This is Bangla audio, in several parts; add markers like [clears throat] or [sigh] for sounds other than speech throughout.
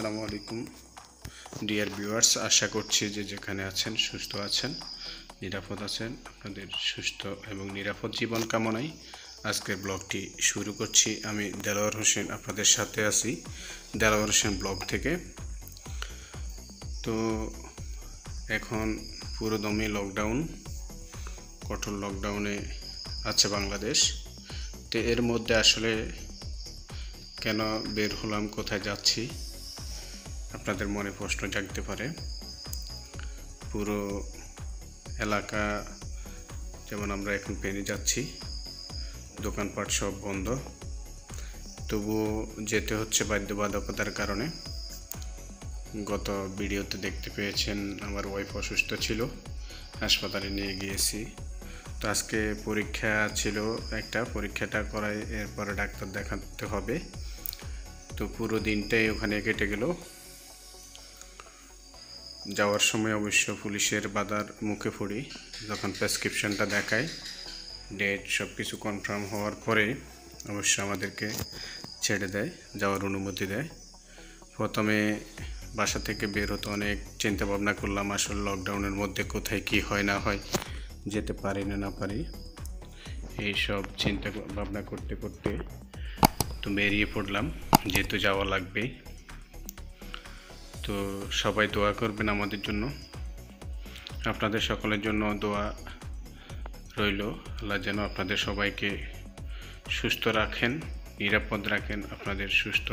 আলাইকুম। ডিয়ার ভিউয়ার্স আশা করছি যে যেখানে আছেন সুস্থ আছেন, নিরাপদ আছেন। আপনাদের সুস্থ এবং নিরাপদ জীবন কামনায় আজকের ব্লগটি শুরু করছি। আমি দেলোয়ার হোসেন আপনাদের সাথে আছি দেলোয়ার হোসেন ব্লগ থেকে। তো এখন পুরোদমে লকডাউন কঠোর লকডাউনে আছে বাংলাদেশ। তো এর মধ্যে আসলে কেন বের হলাম, কোথায় যাচ্ছি আপনাদের মনে প্রশ্ন জাগতে পারে। পুরো এলাকা যেমন আমরা এখন পেনে যাচ্ছি, দোকানপাট সব বন্ধ। তবুও যেতে হচ্ছে বাধ্যবাধকতার কারণে। গত ভিডিওতে দেখতে পেয়েছেন, আমার ওয়াইফ অসুস্থ ছিল, হাসপাতালে নিয়ে গিয়েছি। তো আজকে পরীক্ষা ছিল একটা, পরীক্ষাটা করায় এরপরে ডাক্তার দেখাতে হবে। তো পুরো দিনটাই ওখানে কেটে গেল। যাওয়ার সময় অবশ্য পুলিশের বাধার মুখে পড়ি। যখন প্রেসক্রিপশনটা দেখায় ডেট সব কিছু কনফার্ম হওয়ার পরে অবশ্য আমাদেরকে ছেড়ে দেয়, যাওয়ার অনুমতি দেয়। প্রথমে বাসা থেকে বের হতে অনেক চিন্তা ভাবনা করলাম, আসলে লকডাউনের মধ্যে কোথায় কি হয় না হয়, যেতে পারি না না পারি। এইসব চিন্তা ভাবনা করতে করতে তো বেরিয়ে পড়লাম, যেহেতু যাওয়া লাগবেই। তো সবাই দোয়া করবেন আমাদের জন্য। আপনাদের সকলের জন্য দোয়া রইল। আল্লাহ যেন আপনাদের সবাইকে সুস্থ রাখেন, নিরাপদ রাখেন, আপনাদের সুস্থ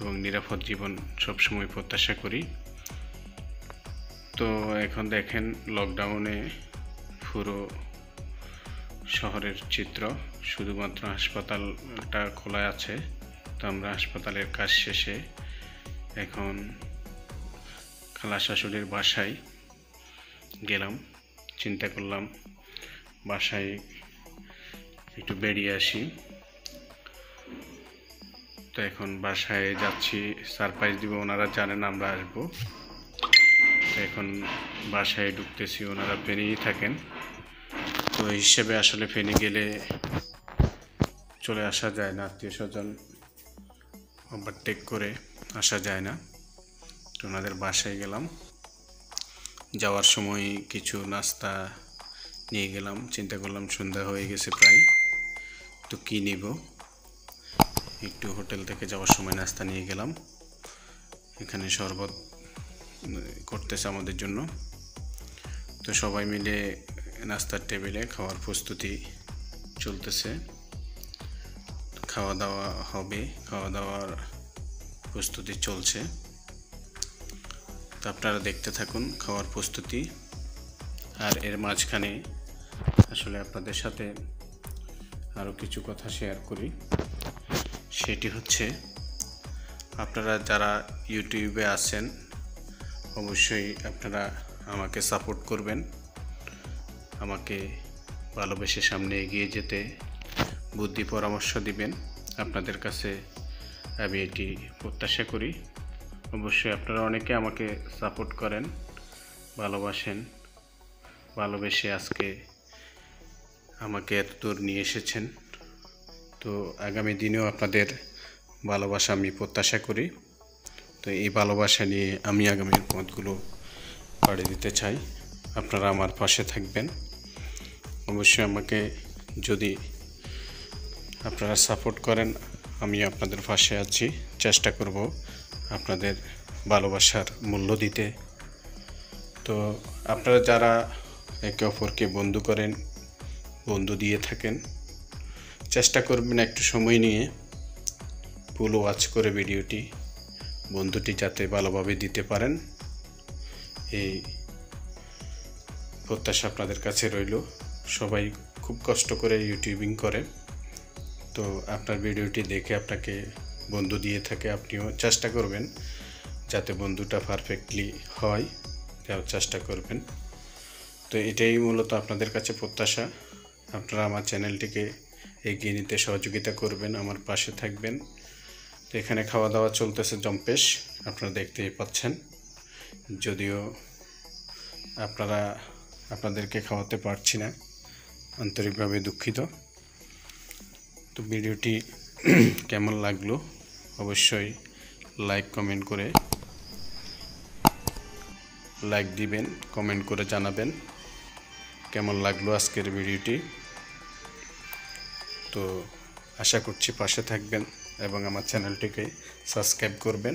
এবং নিরাপদ জীবন সবসময় প্রত্যাশা করি। তো এখন দেখেন লকডাউনে পুরো শহরের চিত্র। শুধুমাত্র হাসপাতালটা খোলা আছে। তো আমরা হাসপাতালের কাজ শেষে এখন খালা শাশুড়ির বাসায় গেলাম, চিন্তা করলাম, বাসায় একটু বেরিয়ে আসি। তো এখন বাসায় যাচ্ছি সারপ্রাইজ দিব, ওনারা জানেন আমরা আসব। তো এখন বাসায় ঢুকতেছি, ওনারা ফেনেই থাকেন। তো হিসেবে আসলে ফেনে গেলে চলে আসা যায় না, আত্মীয় স্বজন ওভারটেক করে আসা যায় না। ওনাদের বাসায় গেলাম। যাওয়ার সময় কিছু নাস্তা নিয়ে গেলাম। চিন্তা করলাম সন্ধ্যা হয়ে গেছে প্রায়, তো কী নিব? একটু হোটেল থেকে যাওয়ার সময় নাস্তা নিয়ে গেলাম। এখানে শরবত করতেছে আমাদের জন্য। তো সবাই মিলে নাস্তার টেবিলে খাওয়ার প্রস্তুতি চলতেছে। খাওয়া দাওয়া হবে, খাওয়া দাওয়ার প্রস্তুতি চলছে। তো আপনারা দেখতে থাকুন খাওয়ার প্রস্তুতি। আর এর মাঝখানে আসলে আপনাদের সাথে আরও কিছু কথা শেয়ার করি। সেটি হচ্ছে, আপনারা যারা ইউটিউবে আছেন, অবশ্যই আপনারা আমাকে সাপোর্ট করবেন। আমাকে ভালোবেসে সামনে এগিয়ে যেতে বুদ্ধি পরামর্শ দিবেন। আপনাদের কাছে আমি এটি প্রত্যাশা করি। অবশ্যই আপনারা অনেকে আমাকে সাপোর্ট করেন, ভালোবাসেন, ভালোবেসে আজকে আমাকে এত দূর নিয়ে এসেছেন। তো আগামী দিনেও আপনাদের ভালোবাসা আমি প্রত্যাশা করি। তো এই ভালোবাসা নিয়ে আমি আগামীর পথগুলো পাড়ি দিতে চাই। আপনারা আমার পাশে থাকবেন। অবশ্যই আমাকে যদি আপনারা সাপোর্ট করেন, আমি আপনাদের পাশে আছি। চেষ্টা করব আপনাদের ভালোবাসার মূল্য দিতে। তো আপনারা যারা একে অপরকে বন্ধু করেন, বন্ধু দিয়ে থাকেন, চেষ্টা করবেন একটু সময় নিয়ে ফুল ওয়াচ করে ভিডিওটি বন্ধুটি যাতে ভালোভাবে দিতে পারেন। এই প্রত্যাশা আপনাদের কাছে রইল। সবাই খুব কষ্ট করে ইউটিউবিং করে। তো আপনার ভিডিওটি দেখে আপনাকে বন্ধু দিয়ে থাকে, আপনিও চেষ্টা করবেন যাতে বন্ধুটা পারফেক্টলি হয় দেওয়ার চেষ্টা করবেন। তো এটাই মূলত আপনাদের কাছে প্রত্যাশা। আপনারা আমার চ্যানেলটিকে এগিয়ে নিতে সহযোগিতা করবেন, আমার পাশে থাকবেন। তো এখানে খাওয়া দাওয়া চলতেছে জম্পেশ, আপনারা দেখতেই পাচ্ছেন। যদিও আপনারা, আপনাদেরকে খাওয়াতে পারছি না, আন্তরিকভাবে দুঃখিত। তো ভিডিওটি [clears throat] কেমন লাগল? অবশ্যই লাইক কমেন্ট করে লাইক দিবেন কমেন্ট করে জানাবেন। কেমন লাগল আজকের ভিডিওটি? তো আশা করছি পাশে থাকবেন এবং আমার চ্যানেলটিকে সাবস্ক্রাইব করবেন।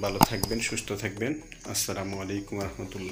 ভালো থাকবেন, সুস্থ থাকবেন। আসসালামু আলাইকুম রহমতুল্লাহ।